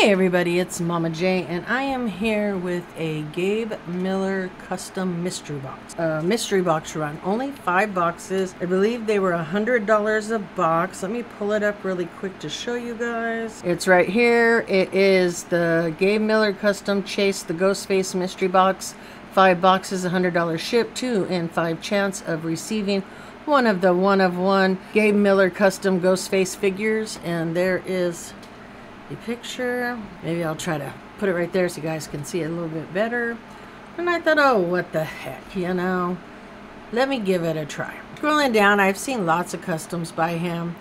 Hey everybody, it's Mama J, and I am here with a Gabe Miller custom mystery box. A mystery box run, only five boxes. I believe they were a hundred dollars a box. Let me pull it up really quick to show you guys. It's right here. It is the Gabe Miller custom Chase the Ghostface mystery box. Five boxes, a hundred dollars ship, two and five chance of receiving one of the one of one Gabe Miller custom Ghostface figures, and there is a picture. Maybe I'll try to put it right there so you guys can see it a little bit better. And I thought, oh, what the heck, you know? Let me give it a try. Scrolling down, I've seen lots of customs by him,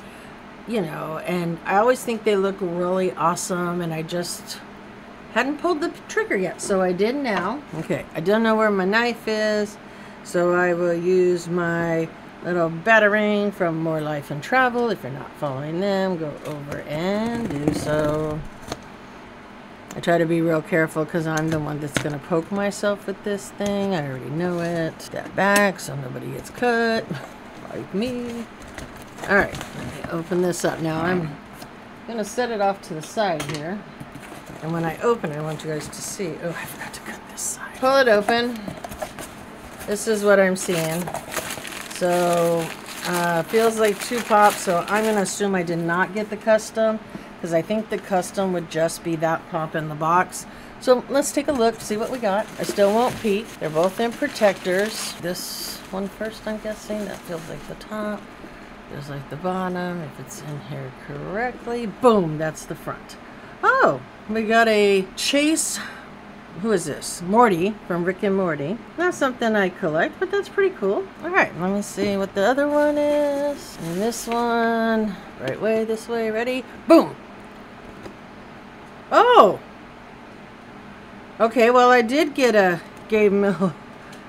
you know, and I always think they look really awesome, and I just hadn't pulled the trigger yet, so I did now. Okay, I don't know where my knife is, so I will use my little battering from More Life and Travel. If you're not following them, go over and do so. I try to be real careful because I'm the one that's going to poke myself with this thing. I already know it. Step back so nobody gets cut, like me. Alright, let me open this up. Now I'm going to set it off to the side here. And when I open I want you guys to see. Oh, I forgot to cut this side. Pull it open. This is what I'm seeing. So, uh, feels like two pops, so I'm going to assume I did not get the custom, because I think the custom would just be that pop in the box. So let's take a look, see what we got. I still won't peek. They're both in protectors. This one first, I'm guessing. That feels like the top. Feels like the bottom. If it's in here correctly. Boom, that's the front. Oh, we got a Chase who is this? Morty from Rick and Morty. Not something I collect, but that's pretty cool. All right, let me see what the other one is. And this one, right way, this way, ready? Boom! Oh! Okay, well, I did get a Gabe Mill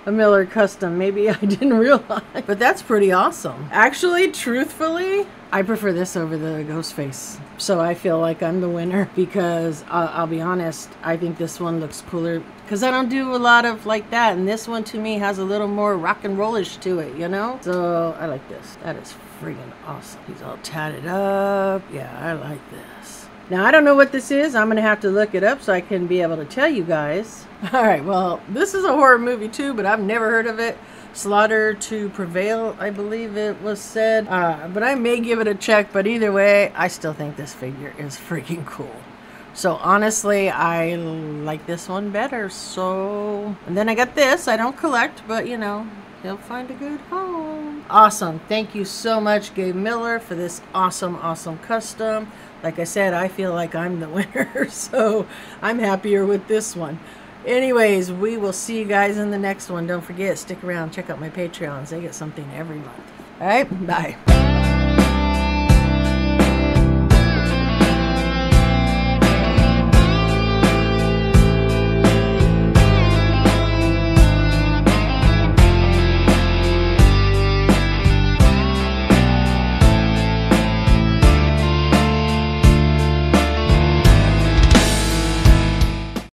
a Miller custom. Maybe I didn't realize, but that's pretty awesome. Actually, truthfully, I prefer this over the Ghostface. So I feel like I'm the winner because uh, I'll be honest, I think this one looks cooler because I don't do a lot of like that. And this one to me has a little more rock and rollish to it, you know? So I like this. That is freaking awesome. He's all tatted up. Yeah, I like this. Now, I don't know what this is. I'm going to have to look it up so I can be able to tell you guys. All right, well, this is a horror movie too, but I've never heard of it. Slaughter to Prevail, I believe it was said. Uh, but I may give it a check, but either way, I still think this figure is freaking cool. So honestly, I like this one better. So, and then I got this. I don't collect, but you know, he'll find a good home. Awesome. Thank you so much, Gabe Miller, for this awesome, awesome custom. Like I said, I feel like I'm the winner, so I'm happier with this one. Anyways, we will see you guys in the next one. Don't forget, stick around, check out my Patreons. They get something every month. All right, bye.